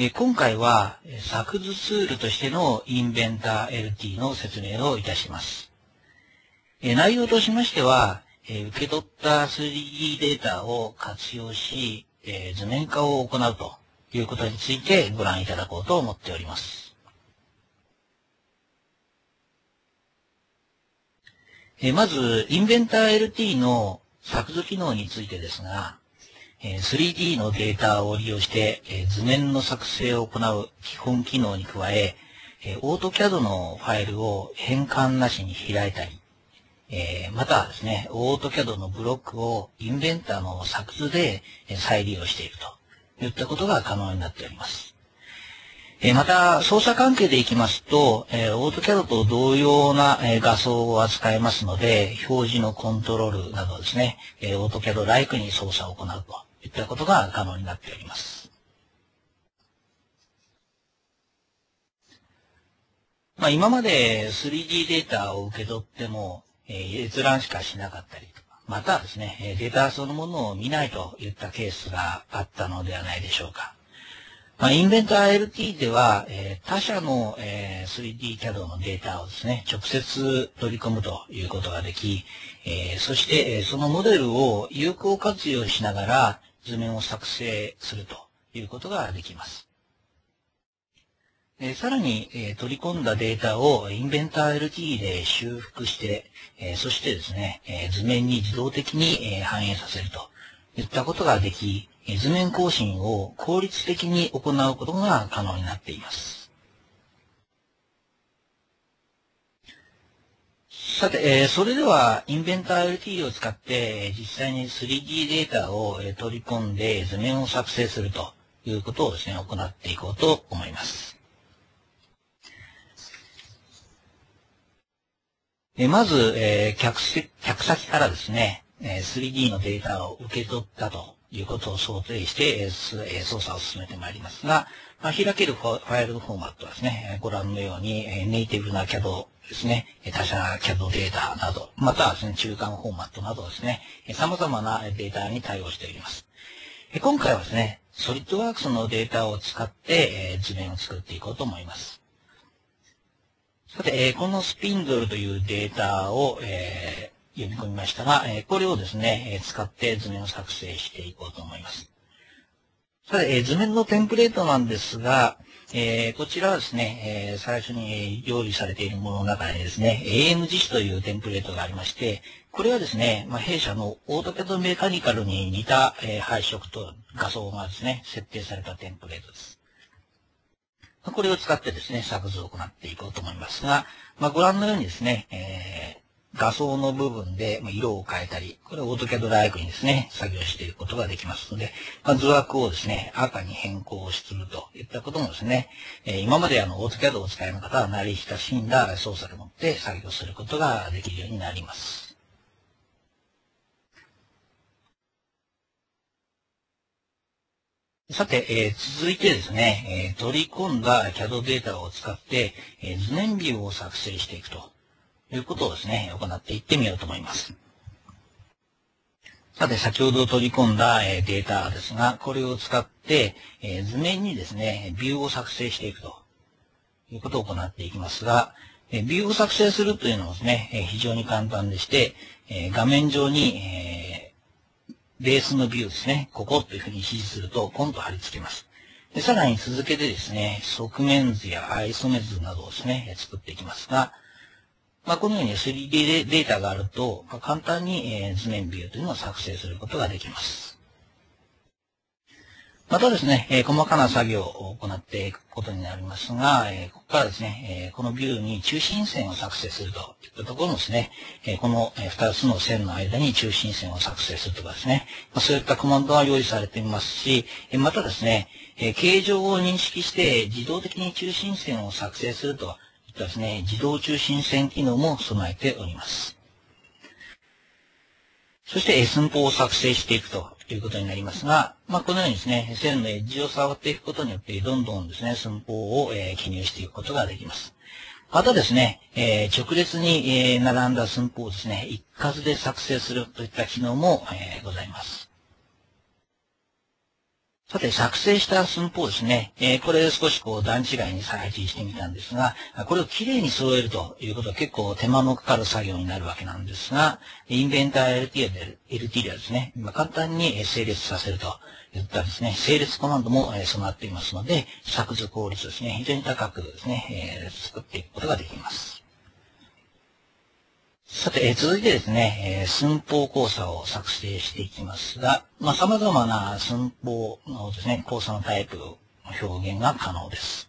え今回は、作図ツールとしてのインベンター LT の説明をいたします。え内容としましては、え受け取った 3D データを活用し、え図面化を行うということについてご覧いただこうと思っております。えまず、インベンター LT の作図機能についてですが、3D のデータを利用して図面の作成を行う基本機能に加え、オート CAD のファイルを変換なしに開いたり、またですね、オート CAD のブロックをインベンターの作図で再利用しているといったことが可能になっております。また、操作関係でいきますと、オート CAD と同様な画像を扱えますので、表示のコントロールなどですね、オート CAD ライクに操作を行うといったことが可能になっております。まあ、今まで 3D データを受け取っても、えー、閲覧しかしなかったりとか、またはですね、データそのものを見ないといったケースがあったのではないでしょうか。まあ、インベンター LT では、えー、他社の、えー、3D CAD のデータをですね、直接取り込むということができ、えー、そしてえ、そのモデルを有効活用しながら、図面を作成するということができます。さらに、取り込んだデータをインベンター LT で修復して、そしてですね、図面に自動的に、反映させるといったことができ、図面更新を効率的に行うことが可能になっています。さて、えー、それでは、インベンター LT を使って、実際に 3D データを、取り込んで図面を作成するということをですね、行っていこうと思います。えー、まず、えー、客客先からですね、え、3D のデータを受け取ったということを想定して、え、操作を進めてまいりますが、まあ、開けるファイルフォーマットはですね、ご覧のように、ネイティブな CAD ですね、他社 CAD データなど、またはですね、中間フォーマットなどですね、様々なデータに対応しております。今回はですね、ソリッドワークスのデータを使って図面を作っていこうと思います。さて、このスピンドルというデータを、読み込みましたが、これをですね、使って図面を作成していこうと思います。さて、図面のテンプレートなんですが、えー、こちらはですね、えー、最初に用意されているものの中にですね、AM 実施というテンプレートがありまして、これはですね、まあ、弊社のオートキャドメカニカルに似た、えー、配色と画像がですね、設定されたテンプレートです。これを使ってですね、作図を行っていこうと思いますが、まあ、ご覧のようにですね、え画像の部分で色を変えたり、これオートキャドライクにですね、作業していくことができますので、まあ、図枠をですね、赤に変更するといったこともですね、え今まであの、オートキャドを使いの方は慣れ親しんだ操作でもって作業することができるようになります。さて、えー、続いてですね、えー、取り込んだ CAD データを使って、えー、図面ビューを作成していくとということをですね、行っていってみようと思います。さて、先ほど取り込んだ、データですが、これを使って、図面にですね、ビューを作成していくということを行っていきますが、ビューを作成するというのはですね、非常に簡単でして、画面上に、ベースのビューですね、ここというふうに指示すると、ポンと貼り付けます。でさらに続けてですね、側面図やアイソメ図などをですね、作っていきますが、まあ、このように 3D データがあると、ま、簡単に、え、図面ビューというのを作成することができます。またですね、え、細かな作業を行っていくことになりますが、え、ここからですね、え、このビューに中心線を作成するといったところですね、え、この2つの線の間に中心線を作成するとかですね、ま、そういったコマンドが用意されていますし、またですね、え形状を認識して自動的に中心線を作成するとですね、自動中心線機能も備えております。そして、寸法を作成していくということになりますが、まあ、このようにですね、線のエッジを触っていくことによって、どんどんですね、寸法を、えー、記入していくことができます。またですね、えー、直列に、えー、並んだ寸法をですね、一括で作成するといった機能も、えー、ございます。さて、作成した寸法ですね。えー、これ少しこう段違いに配置してみたんですが、これをきれいに揃えるということは結構手間のかかる作業になるわけなんですが、インベンター LT で LT ではですね、簡単に整列させるといったですね、整列コマンドも備わっていますので、作図効率ですね、非常に高くですね、えー、作っていくことができます。さて、え続いてですね、え寸法交差を作成していきますが、まあ、様々な寸法のですね、交差のタイプの表現が可能です。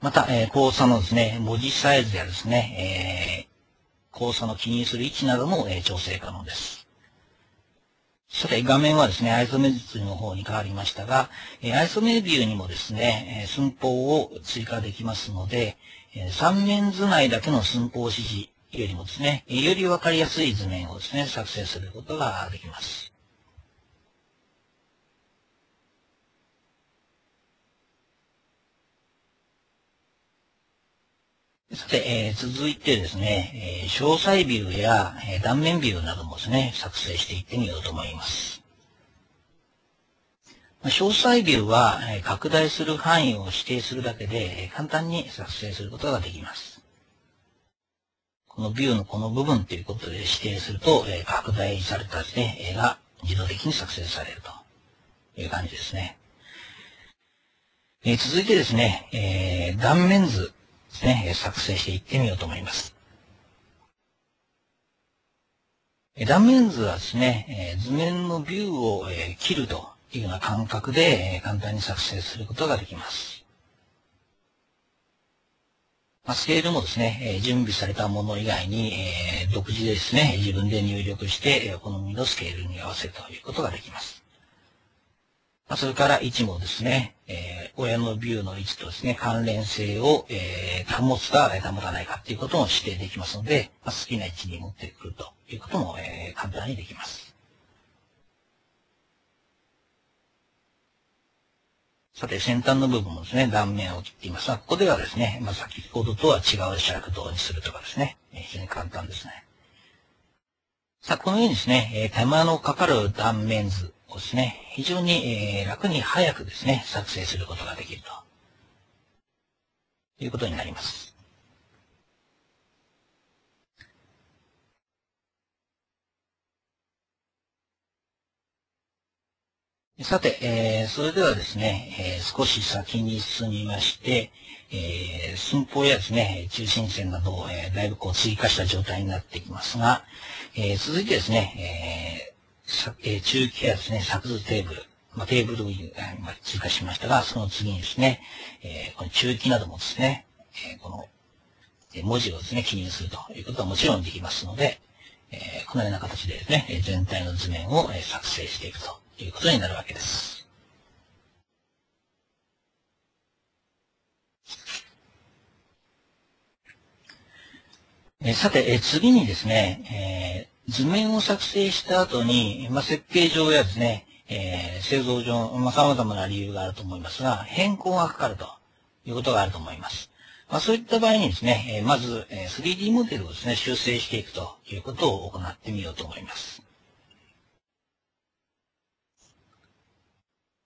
また、え交差のですね、文字サイズやですね、え交差の記入する位置なども、え調整可能です。さて、画面はですね、アイソメ図の方に変わりましたが、えアイソメビューにもですね、え寸法を追加できますので、三面図内だけの寸法指示よりもですね、よりわかりやすい図面をですね、作成することができます。さて、えー、続いてですね、えー、詳細ビューや、えー、断面ビューなどもですね、作成していってみようと思います。詳細ビューは、拡大する範囲を指定するだけで、簡単に作成することができます。このビューのこの部分ということで指定すると、拡大されたですね、絵が自動的に作成されるという感じですね。え続いてですね、え断面図ですね、作成していってみようと思います。断面図はですね、図面のビューを切るというような感覚で簡単に作成することができます。スケールもですね、準備されたもの以外に、独自でですね、自分で入力して、お好みのスケールに合わせるということができます。それから位置もですね、親のビューの位置とですね、関連性を、保つか保たないかということも指定できますので、好きな位置に持ってくるということも、簡単にできます。さて、先端の部分もですね、断面を切っていますが、ここではですね、まあ、先ほどとは違う尺度にするとかですね、非常に簡単ですね。さあ、このようにですね、手間のかかる断面図をですね、非常に楽に早くですね、作成することができるということになります。さて、えー、それではですね、えー、少し先に進みまして、えー、寸法やですね、中心線などを、えー、だいぶこう追加した状態になってきますが、えー、続いてですね、えーえー、中期やですね、作図テーブル、まあ、テーブルを、えー、追加しましたが、その次にですね、えー、この中期などもですね、えー、この文字をですね、記入するということはもちろんできますので、えー、このような形でですね、全体の図面を作成していくと。ということになるわけです。えさて、え次にですね、えー、図面を作成した後に、まあ、設計上やですね、えー、製造上、まあ、様々な理由があると思いますが、変更がかかるということがあると思います。まあ、そういった場合にですね、えまず、3D モデルをですね、修正していくということを行ってみようと思います。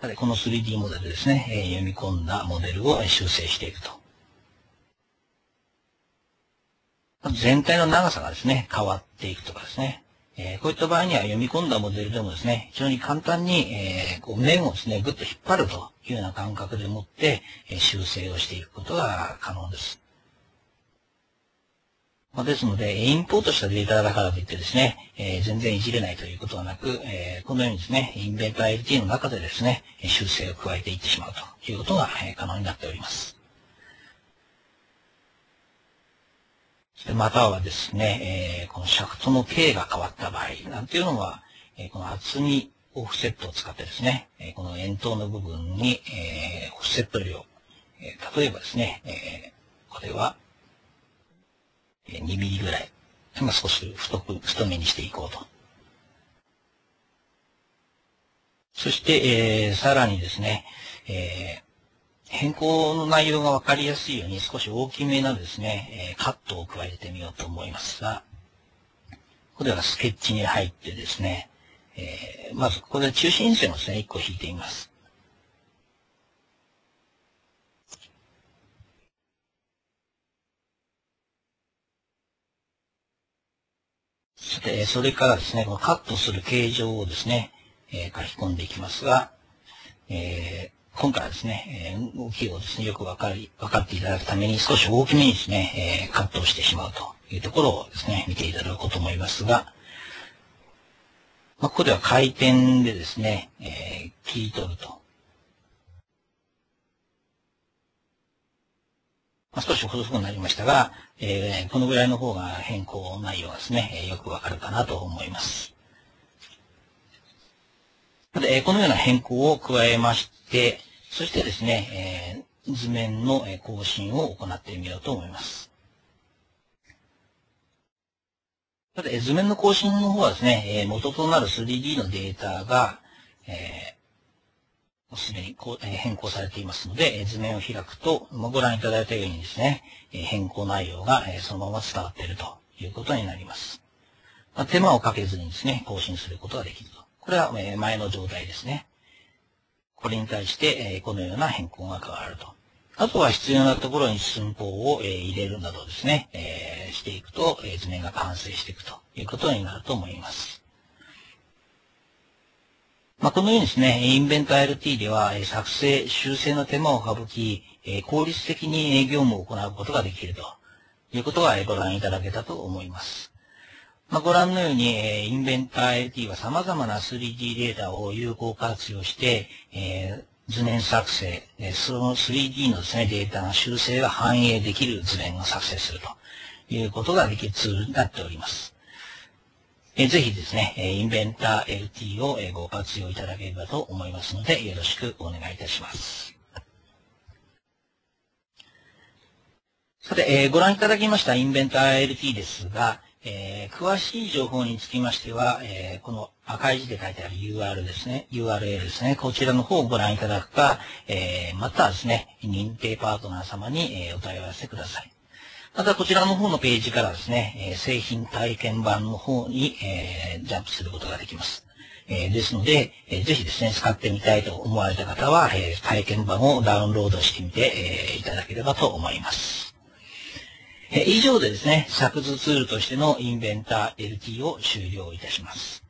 この 3D モデルですね、え読み込んだモデルを修正していくと。全体の長さがですね、変わっていくとかですね。えこういった場合には読み込んだモデルでもですね、非常に簡単に、えこう面をですね、ぐっと引っ張るというような感覚でもって、え修正をしていくことが可能です。まあ、ですので、インポートしたデータだからといってですね、えー、全然いじれないということはなく、えー、このようにですね、インベンター LT の中でですね、修正を加えていってしまうということが、可能になっております。またはですね、えー、このシャフトの径が変わった場合なんていうのは、えー、この厚みオフセットを使ってですね、えー、この円筒の部分に、えー、オフセット量、えー、例えばですね、えー、これは2ミリぐらい、ま、少し太く、太めにしていこうと。そして、えー、さらにですね、えー、変更の内容がわかりやすいように少し大きめなですね、えー、カットを加えてみようと思いますが、ここではスケッチに入ってですね、えー、まずここで中心線をですね、1個引いてみます。さて、それからですね、このカットする形状をですね、え、書き込んでいきますが、え、今回はですね、え、動きをですね、よくわかり、分かっていただくために少し大きめにですね、え、カットしてしまうというところをですね、見ていただこうと思いますが、まあ、ここでは回転でですね、え、切り取ると。まあ、少し細くなりましたが、えー、このぐらいの方が変更内容がですね、よくわかるかなと思います。で、このような変更を加えまして、そしてですね、えー、図面の更新を行ってみようと思います。さて、図面の更新の方はですね、元となる 3D のデータが、えー、すでにこう変更されていますので、図面を開くと、ご覧いただいたようにですね、変更内容がそのまま伝わっているということになります。手間をかけずにですね、更新することができると。これは前の状態ですね。これに対して、このような変更が加わると。あとは必要なところに寸法を入れるなどですね、していくと、図面が完成していくということになると思います。まあ、このようにですね、インベント LT では作成、修正の手間を省き、効率的に業務を行うことができるということがご覧いただけたと思います。まあ、ご覧のように、インベンター LT は様々な 3D データを有効活用して、え、図面作成、その 3D のですね、データの修正が反映できる図面を作成するということができるツールになっております。えー、ぜひですね、インベンター LT をご活用いただければと思いますので、よろしくお願いいたします。さて、えー、ご覧いただきましたインベンター LT ですが、えー、詳しい情報につきましては、えー、この赤い字で書いてある URL ですね、URL ですね、こちらの方をご覧いただくか、え、またはですね、認定パートナー様に、えお問い合わせください。またこちらの方のページからですね、え製品体験版の方に、えジャンプすることができます。えですので、えぜひですね、使ってみたいと思われた方は、え体験版をダウンロードしてみて、えいただければと思います。以上でですね、作図ツールとしてのインベンター LT を終了いたします。